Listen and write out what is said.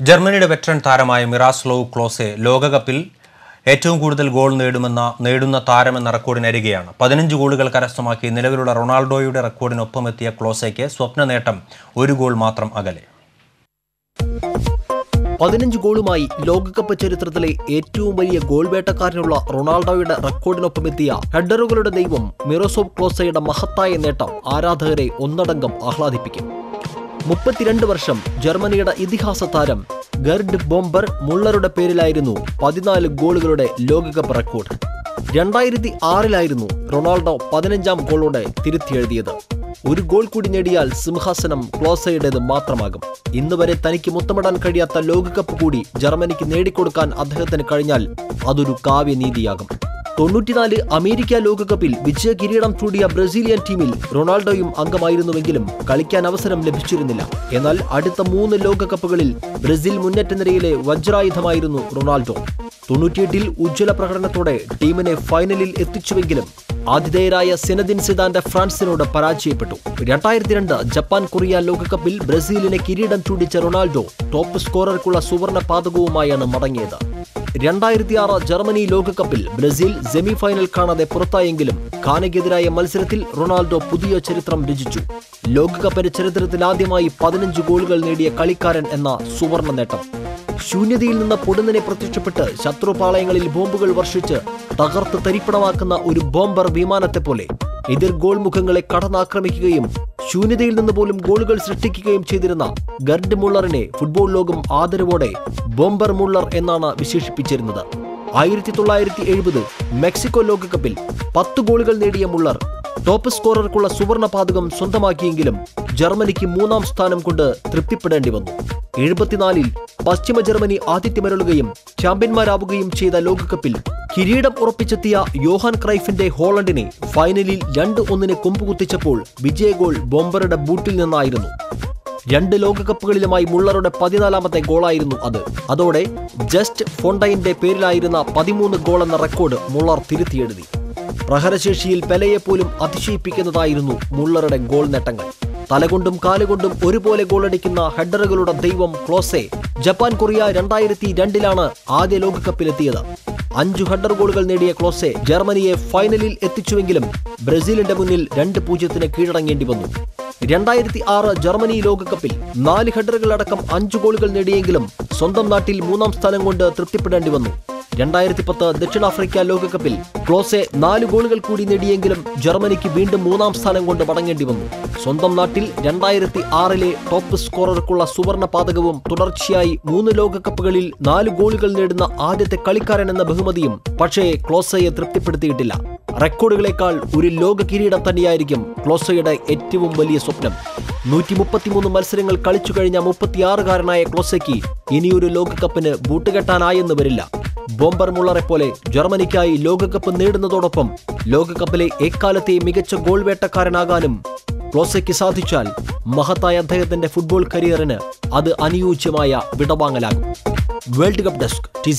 ജർമ്മനിയുടെ വെറ്ററൻ താരമായ മിറാസ്ലോവ് ക്ലോസെ ലോകകപ്പിൽ ഏറ്റവും കൂടുതൽ ഗോൾ നേടുമെന്ന നേടുന്ന താരമെന്ന റെക്കോർഡിനരികെയാണ് പതിനഞ്ച് ഗോളുകൾ കരസ്ഥമാക്കി നിലവിലുള്ള റൊണാൾഡോയുടെ റെക്കോർഡിനൊപ്പമെത്തിയ ക്ലോസയ്ക്ക് സ്വപ്ന നേട്ടം ഒരു ഗോൾ മാത്രം അകലെ. പതിനഞ്ച് ഗോളുമായി ലോകകപ്പ് ചരിത്രത്തിലെ ഏറ്റവും വലിയ ഗോൾ വേട്ടക്കാരനുള്ള റൊണാൾഡോയുടെ റെക്കോർഡിനൊപ്പമെത്തിയ ഹെഡറുകളുടെ ദൈവം മിറോസോവ് ക്ലോസയുടെ മഹത്തായ നേട്ടം ആരാധകരെ ഒന്നടങ്കം ആഹ്ലാദിപ്പിക്കും. മുപ്പത്തിരണ്ട് വർഷം ജർമ്മനിയുടെ ഇതിഹാസ താരം ഗർഡ് ബോംബർ മുള്ളറുടെ പേരിലായിരുന്നു പതിനാല് ഗോളുകളുടെ ലോകകപ്പ് റെക്കോർഡ്. രണ്ടായിരത്തി ആറിലായിരുന്നു റൊണാൾഡോ പതിനഞ്ചാം ഗോളോടെ തിരുത്തിയെഴുതിയത്. ഒരു ഗോൾ കൂടി നേടിയാൽ സിംഹാസനം ക്ലോസയുടേത് മാത്രമാകും. ഇന്ന് വരെ തനിക്ക് മുത്തമിടാൻ കഴിയാത്ത ലോകകപ്പ് കൂടി ജർമ്മനിക്ക് നേടിക്കൊടുക്കാൻ അദ്ദേഹത്തിന് കഴിഞ്ഞാൽ അതൊരു കാവ്യനീതിയാകും. തൊണ്ണൂറ്റിനാല് അമേരിക്ക ലോകകപ്പിൽ വിജയ കിരീടം ചൂടിയ ബ്രസീലിയൻ ടീമിൽ റൊണാൾഡോയും അംഗമായിരുന്നുവെങ്കിലും കളിക്കാൻ അവസരം ലഭിച്ചിരുന്നില്ല. എന്നാൽ അടുത്ത മൂന്ന് ലോകകപ്പുകളിൽ ബ്രസീൽ മുന്നേറ്റ നിരയിലെ വജ്രായുധമായിരുന്നു റൊണാൾഡോ. തൊണ്ണൂറ്റിയെട്ടിൽ ഉജ്ജ്വല പ്രകടനത്തോടെ ടീമിനെ ഫൈനലിൽ എത്തിച്ചുവെങ്കിലും ആതിഥേയരായ സെനദിൻ സിദാന്റെ ഫ്രാൻസിനോട് പരാജയപ്പെട്ടു. രണ്ടായിരത്തി രണ്ട് ജപ്പാൻ കൊറിയ ലോകകപ്പിൽ ബ്രസീലിനെ കിരീടം ചൂടിച്ച റൊണാൾഡോ ടോപ്പ് സ്കോറർക്കുള്ള സുവർണ പാതകവുമായാണ് മടങ്ങിയത്. രണ്ടായിരത്തി ആറ് ജർമ്മനി ലോകകപ്പിൽ ബ്രസീൽ സെമി ഫൈനൽ കാണാതെ പുറത്തായെങ്കിലും ഖാനയ്ക്കെതിരായ മത്സരത്തിൽ റൊണാൾഡോ പുതിയ ചരിത്രം രചിച്ചു. ലോകകപ്പിന്റെ ചരിത്രത്തിൽ ആദ്യമായി പതിനഞ്ച് ഗോളുകൾ നേടിയ കളിക്കാരൻ എന്ന സുവർണ നേട്ടം. ശൂന്യതയിൽ നിന്ന് പൊടുന്നനെ പ്രത്യക്ഷപ്പെട്ട് ശത്രുപാളയങ്ങളിൽ ബോംബുകൾ വർഷിച്ച് തകർത്ത് തരിപ്പണമാക്കുന്ന ഒരു ബോംബർ വിമാനത്തെ പോലെ എതിർ ഗോൾമുഖങ്ങളെ കടന്നാക്രമിക്കുകയും ശൂന്യതയിൽ നിന്ന് പോലും ഗോളുകൾ സൃഷ്ടിക്കുകയും ചെയ്തിരുന്ന ഗർഡ് മുള്ളറിനെ ഫുട്ബോൾ ലോകം ആദരവോടെ ബോംബർ മുള്ളർ എന്നാണ് വിശേഷിപ്പിച്ചിരുന്നത്. ആയിരത്തി തൊള്ളായിരത്തി എഴുപത് മെക്സിക്കോ ലോകകപ്പിൽ പത്ത് ഗോളുകൾ നേടിയ മുള്ളർ ടോപ്പ് സ്കോറർക്കുള്ള സുവർണ പാതകം സ്വന്തമാക്കിയെങ്കിലും ജർമ്മനിക്ക് മൂന്നാം സ്ഥാനം കൊണ്ട് തൃപ്തിപ്പെടേണ്ടി വന്നു. എഴുപത്തിനാലിൽ പശ്ചിമ ജർമ്മനി ആതിഥ്യമരുളുകയും ചാമ്പ്യന്മാരാവുകയും ചെയ്ത ലോകകപ്പിൽ കിരീടം ഉറപ്പിച്ചെത്തിയ യോഹാൻ ക്രൈഫിന്റെ ഹോളണ്ടിനെ ഫൈനലിൽ രണ്ട് ഒന്നിന് കൊമ്പുകുത്തിച്ചപ്പോൾ വിജയ ഗോൾ ബോംബറുടെ ബൂട്ടിൽ നിന്നായിരുന്നു. രണ്ട് ലോകകപ്പുകളിലുമായി മുള്ളറുടെ പതിനാലാമത്തെ ഗോളായിരുന്നു അത്. അതോടെ ജസ്റ്റ് ഫോണ്ടൈന്റെ പേരിലായിരുന്ന പതിമൂന്ന് ഗോൾ എന്ന റെക്കോർഡ് മുള്ളർ തിരുത്തിയെഴുതി. പ്രഹരശേഷിയിൽ പെലയെപ്പോലും അതിശയിപ്പിക്കുന്നതായിരുന്നു മുള്ളറുടെ ഗോൾ നേട്ടങ്ങൾ. തലകൊണ്ടും കാലുകൊണ്ടും ഒരുപോലെ ഗോളടിക്കുന്ന ഹെഡറുകളുടെ ദൈവം ക്ലോസെ ജപ്പാൻ കൊറിയ രണ്ടായിരത്തി രണ്ടിലാണ് ആദ്യ ലോകകപ്പിലെത്തിയത്. അഞ്ചു ഹെഡർ ഗോളുകൾ നേടിയ ക്ലോസെ ജർമ്മനിയെ ഫൈനലിൽ എത്തിച്ചുവെങ്കിലും ബ്രസീലിന്റെ മുന്നിൽ രണ്ട് പൂജ്യത്തിന് കീഴടങ്ങേണ്ടി വന്നു. രണ്ടായിരത്തി ആറ് ജർമ്മനി ലോകകപ്പിൽ നാല് ഹഡറുകളടക്കം അഞ്ചു ഗോളുകൾ നേടിയെങ്കിലും സ്വന്തം നാട്ടിൽ മൂന്നാം സ്ഥാനം കൊണ്ട് തൃപ്തിപ്പെടേണ്ടി വന്നു. രണ്ടായിരത്തി പത്ത് ദക്ഷിണാഫ്രിക്ക ലോകകപ്പിൽ ക്ലോസെ നാല് ഗോളുകൾ കൂടി നേടിയെങ്കിലും ജർമ്മനിക്ക് വീണ്ടും മൂന്നാം സ്ഥാനം കൊണ്ട് മടങ്ങേണ്ടി വന്നു. സ്വന്തം നാട്ടിൽ രണ്ടായിരത്തി ആറിലെ ടോപ്പ് സ്കോറർക്കുള്ള സുവർണ പാതകവും തുടർച്ചയായി മൂന്ന് ലോകകപ്പുകളിൽ നാല് ഗോളുകൾ നേടുന്ന ആദ്യത്തെ കളിക്കാരൻ എന്ന ബഹുമതിയും പക്ഷേ ക്ലോസയെ തൃപ്തിപ്പെടുത്തിയിട്ടില്ല. റെക്കോർഡുകളേക്കാൾ ഒരു ലോക കിരീടം തന്നെയായിരിക്കും ക്ലോസയുടെ ഏറ്റവും വലിയ സ്വപ്നം. നൂറ്റി മുപ്പത്തിമൂന്ന് മത്സരങ്ങൾ കളിച്ചു കഴിഞ്ഞ മുപ്പത്തിയാറുകാരനായ ക്ലോസയ്ക്ക് ഇനിയൊരു ലോകകപ്പിന് ബൂട്ടുകെട്ടാനായെന്ന് വരില്ല. ബോംബർ മുള്ളറെ പോലെ ജർമ്മനിക്കായി ലോകകപ്പ് നേടുന്നതോടൊപ്പം ലോകകപ്പിലെ എക്കാലത്തെ മികച്ച ഗോൾ വേട്ടക്കാരനാകാനും ക്ലോസയ്ക്ക് സാധിച്ചാൽ മഹത്തായ അദ്ദേഹത്തിന്റെ ഫുട്ബോൾ കരിയറിന് അത് അനുയോജ്യമായ വിടവാങ്ങലാകും. World cup desk T